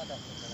まだ。